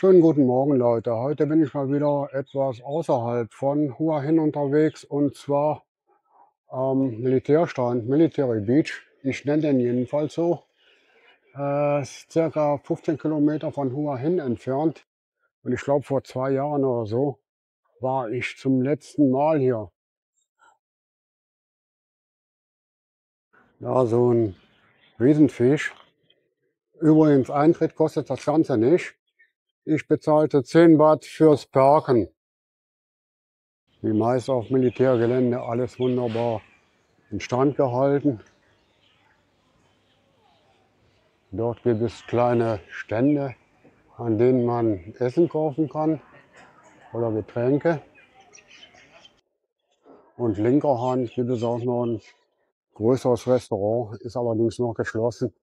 Schönen guten Morgen, Leute. Heute bin ich mal wieder etwas außerhalb von Hua Hin unterwegs und zwar am Militärstrand, Military Beach. Ich nenne den jedenfalls so. Äh, ist circa 15 Kilometer von Hua Hin entfernt. Und ich glaube, vor zwei Jahren oder so war ich zum letzten Mal hier. Ja, so ein Riesenfisch. Übrigens, Eintritt kostet das Ganze nicht. Ich bezahlte 10 Baht fürs Parken. Wie meist auf Militärgelände alles wunderbar instand gehalten. Dort gibt es kleine Stände, an denen man Essen kaufen kann oder Getränke. Und linker Hand gibt es auch noch ein größeres Restaurant, ist allerdings noch geschlossen.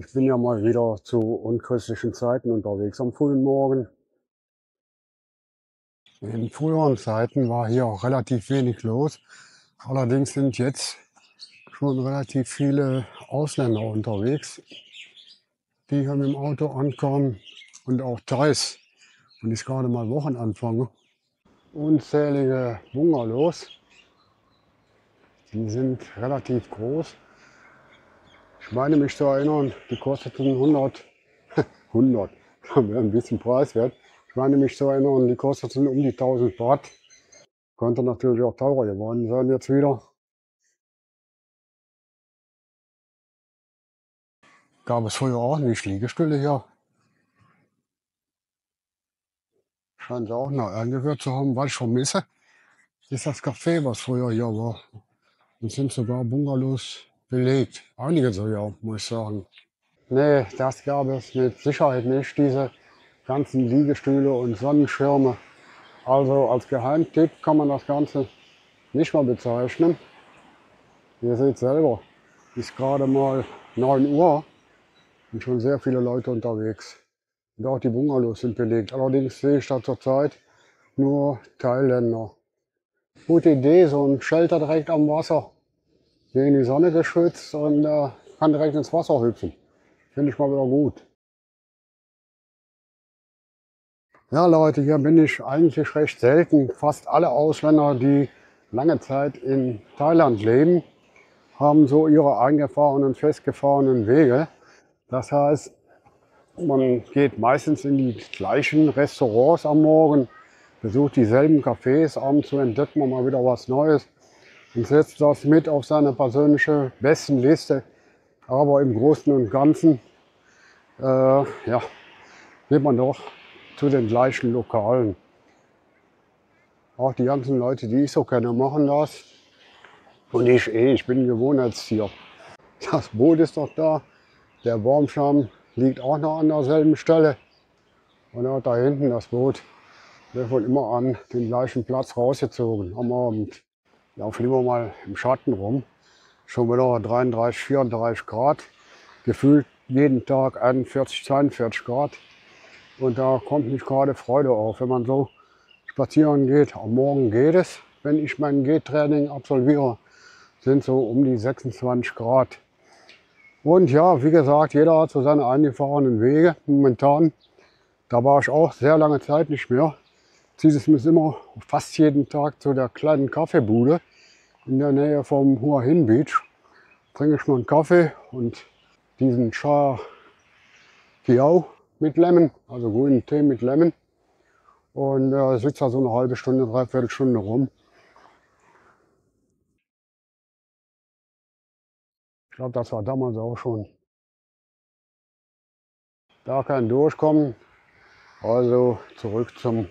Ich bin ja mal wieder zu unchristlichen Zeiten unterwegs am frühen Morgen. In früheren Zeiten war hier auch relativ wenig los. Allerdings sind jetzt schon relativ viele Ausländer unterwegs, die hier mit dem Auto ankommen und auch Thais. Und ich gerade mal Wochenanfange. Unzählige Bungalows. Die sind relativ groß. Ich meine mich zu erinnern, die kosteten 100, 100, ein bisschen preiswert. Ich meine mich zu erinnern, die kosteten um die 1000 Baht. Könnte natürlich auch teurer geworden sein jetzt wieder. Gab es früher auch nicht Liegestühle hier. Scheint sie auch noch angehört zu haben, was ich vermisse. Ist das Café, was früher hier war. Und sind sogar Bungalows belegt. Einige sogar, muss ich sagen. Nee, das gab es mit Sicherheit nicht, diese ganzen Liegestühle und Sonnenschirme. Also als Geheimtipp kann man das Ganze nicht mal bezeichnen. Ihr seht selber, ist gerade mal 9 Uhr und schon sehr viele Leute unterwegs. Und auch die Bungalows sind belegt. Allerdings sehe ich da zurzeit nur Thailänder. Gute Idee, so ein Shelter direkt am Wasser gegen die Sonne geschützt und äh, kann direkt ins Wasser hüpfen. Finde ich mal wieder gut. Ja Leute, hier bin ich eigentlich recht selten. Fast alle Ausländer, die lange Zeit in Thailand leben, haben so ihre eingefahrenen, festgefahrenen Wege. Das heißt, man geht meistens in die gleichen Restaurants am Morgen, besucht dieselben Cafés, abends entdeckt man mal wieder was Neues und setzt das mit auf seine persönliche Bestenliste. Aber im Großen und Ganzen äh, ja, geht man doch zu den gleichen Lokalen. Auch die ganzen Leute, die ich so kenne, machen das. Und ich eh, ich bin ein Gewohnheitstier. Das Boot ist doch da. Der Baumstamm liegt auch noch an derselben Stelle. Und auch da hinten das Boot wird wohl immer an den gleichen Platz rausgezogen am Abend laufe lieber mal im Schatten rum. Schon wieder 33, 34 Grad. Gefühlt jeden Tag 41, 42 Grad. Und da kommt nicht gerade Freude auf, wenn man so spazieren geht. Am Morgen geht es, wenn ich mein Gehtraining absolviere, sind so um die 26 Grad. Und ja, wie gesagt, jeder hat so seine eingefahrenen Wege. Momentan, da war ich auch sehr lange Zeit nicht mehr. Zieht es mir immer fast jeden Tag zu der kleinen Kaffeebude in der Nähe vom Hua Hin Beach. Trinke ich mal einen Kaffee und diesen Cha Kiao mit Lemon, also grünen Tee mit Lemon. Und äh, sitze da so eine halbe Stunde, dreiviertel Stunde rum. Ich glaube, das war damals auch schon. Da kein Durchkommen. Also zurück zum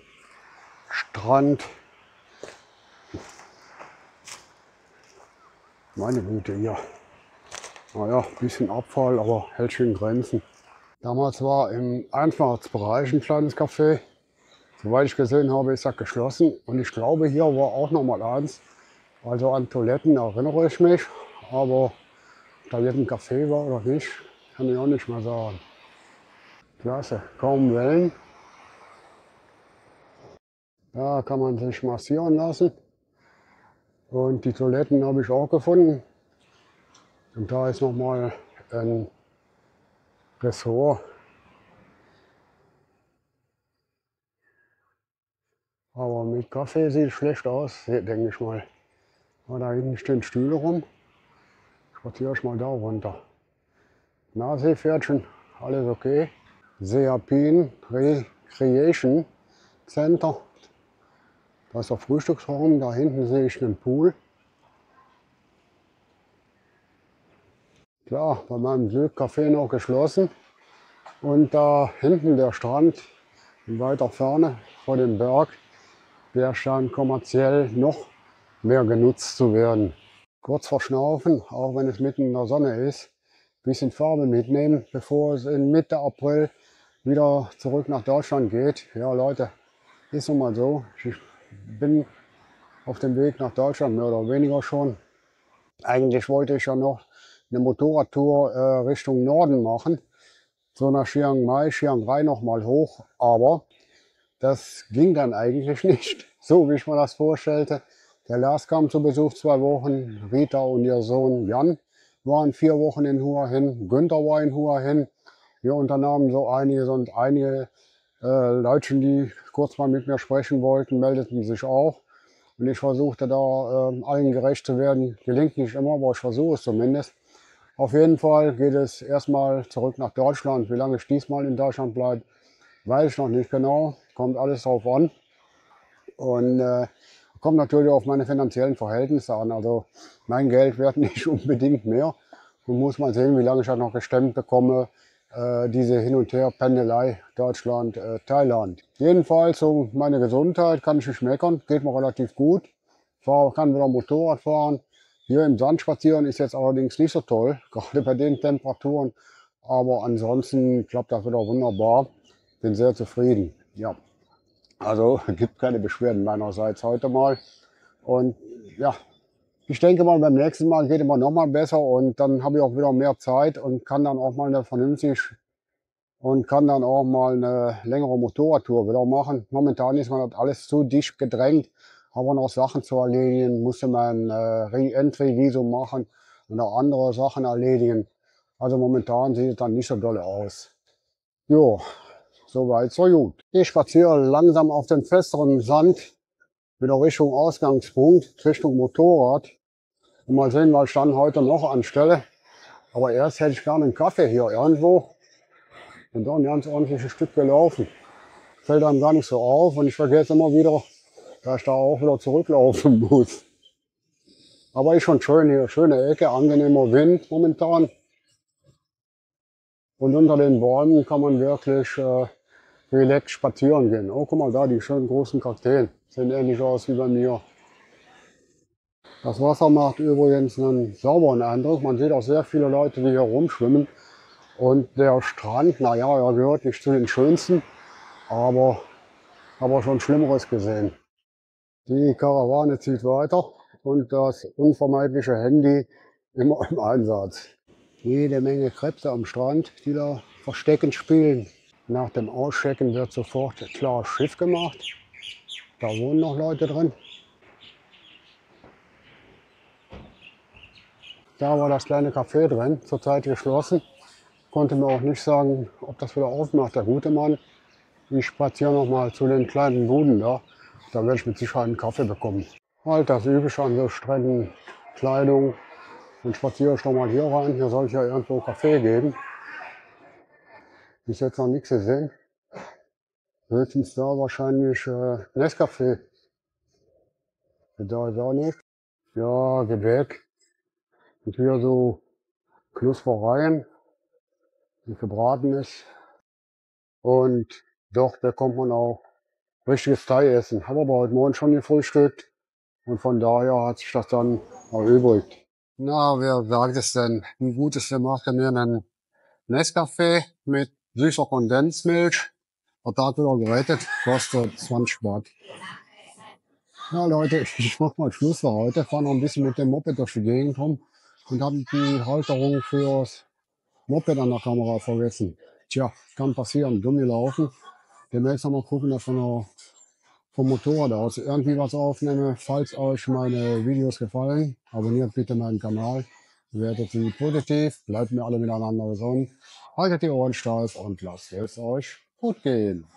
Strand. Meine Güte, ja. Naja, ein bisschen Abfall, aber hält schön Grenzen. Damals war im Einfahrtsbereich ein kleines Café. Soweit ich gesehen habe, ist das geschlossen. Und ich glaube, hier war auch noch mal eins. Also an Toiletten erinnere ich mich. Aber da jetzt ein Café war oder nicht, kann ich auch nicht mehr sagen. Klasse, kaum Wellen. Da kann man sich massieren lassen. Und die Toiletten habe ich auch gefunden. Und da ist nochmal ein Ressort. Aber mit Kaffee sieht es schlecht aus, denke ich mal. Aber da hinten stehen Stühle rum. Spaziere ich mal da runter. Na, Seepferdchen, alles okay. Seapin Recreation Center. Da ist der Frühstücksraum, da hinten sehe ich einen Pool. Klar, bei meinem Glück Café noch geschlossen. Und da hinten der Strand, in weiter Ferne vor dem Berg, der scheint kommerziell noch mehr genutzt zu werden. Kurz verschnaufen, auch wenn es mitten in der Sonne ist, bisschen Farbe mitnehmen, bevor es in Mitte April wieder zurück nach Deutschland geht. Ja Leute, ist nun mal so. Ich bin auf dem Weg nach Deutschland, mehr oder weniger schon. Eigentlich wollte ich ja noch eine Motorradtour äh, Richtung Norden machen, so nach Chiang Mai, Chiang Rai nochmal hoch, aber das ging dann eigentlich nicht, so wie ich mir das vorstellte. Der Lars kam zu Besuch zwei Wochen, Rita und ihr Sohn Jan waren vier Wochen in Hua Hin, Günther war in Hua Hin. Wir unternahmen so einiges und einige Leute, die kurz mal mit mir sprechen wollten, meldeten sich auch. Und ich versuchte da äh, allen gerecht zu werden. Gelingt nicht immer, aber ich versuche es zumindest. Auf jeden Fall geht es erstmal zurück nach Deutschland. Wie lange ich diesmal in Deutschland bleibe, weiß ich noch nicht genau. Kommt alles drauf an. Und äh, kommt natürlich auf meine finanziellen Verhältnisse an. Also mein Geld wird nicht unbedingt mehr. Nun muss man sehen, wie lange ich das noch gestemmt bekomme. Äh, diese Hin- und Her-Pendelei Deutschland, äh, Thailand. Jedenfalls, so meine Gesundheit kann ich nicht meckern, geht mir relativ gut. Fahr, kann wieder Motorrad fahren, hier im Sand spazieren ist jetzt allerdings nicht so toll, gerade bei den Temperaturen. Aber ansonsten klappt das wieder wunderbar. Bin sehr zufrieden. Ja, also gibt keine Beschwerden meinerseits heute mal. Und ja, ich denke mal, beim nächsten Mal geht immer noch mal besser und dann habe ich auch wieder mehr Zeit und kann dann auch mal eine vernünftig und kann dann auch mal eine längere Motorradtour wieder machen. Momentan ist man alles zu dicht gedrängt haben noch Sachen zu erledigen, musste mein äh, Re-Entry-Visum machen und auch andere Sachen erledigen. Also momentan sieht es dann nicht so doll aus. Jo, soweit so gut. Ich spaziere langsam auf den festeren Sand wieder Richtung Ausgangspunkt, Richtung Motorrad. Und mal sehen, was ich dann heute noch anstelle. Aber erst hätte ich gerne einen Kaffee hier irgendwo. Und dann ein ganz ordentliches Stück gelaufen. Fällt einem gar nicht so auf und ich vergesse immer wieder, da ich da auch wieder zurücklaufen muss. Aber ist schon schön hier, schöne Ecke, angenehmer Wind momentan. Und unter den Bäumen kann man wirklich äh, relax spazieren gehen. Oh, guck mal da, die schönen großen Kakteen. Sehen ähnlich aus wie bei mir. Das Wasser macht übrigens einen sauberen Eindruck. Man sieht auch sehr viele Leute, die hier rumschwimmen. Und der Strand, naja, er gehört nicht zu den schönsten, aber aber schon Schlimmeres gesehen. Die Karawane zieht weiter und das unvermeidliche Handy immer im Einsatz. Jede Menge Krebse am Strand, die da Verstecken spielen. Nach dem Auschecken wird sofort klar Schiff gemacht. Da wohnen noch Leute drin. Da war das kleine Café drin, zurzeit geschlossen. Konnte mir auch nicht sagen, ob das wieder aufmacht, der gute Mann. Ich spaziere noch mal zu den kleinen Buden da. Da werde ich mit Sicherheit einen Kaffee bekommen. Halt das Übliche an so Stränden, Kleidung. Dann spaziere ich doch mal hier rein. Hier soll es ja irgendwo Kaffee geben. Bis jetzt noch nichts gesehen. Höchstens da wahrscheinlich äh, Nescafé. Da ist auch nicht. Ja, Gebäck. Und hier so Knuspereien, die gebraten ist. Und doch, da kommt man auch richtiges Thai essen. Habe aber heute Morgen schon gefrühstückt und von daher hat sich das dann erübrigt. Na, wer sagt es denn? Ein gutes, der macht mir einen Nescafé mit süßer Kondensmilch. Hat da wieder gerettet, kostet 20 Baht. Ja Leute, ich mach mal Schluss für heute. Fahre noch ein bisschen mit dem Moped durch die Gegend rum und habe die Halterung fürs Moped an der Kamera vergessen. Tja, kann passieren, dumm gelaufen. Demnächst mal gucken, dass wir noch vom Motorrad aus irgendwie was aufnehme. Falls euch meine Videos gefallen, abonniert bitte meinen Kanal, bewertet sie positiv, bleibt mir alle miteinander gesund, haltet die Ohren steif und lasst es euch gut gehen.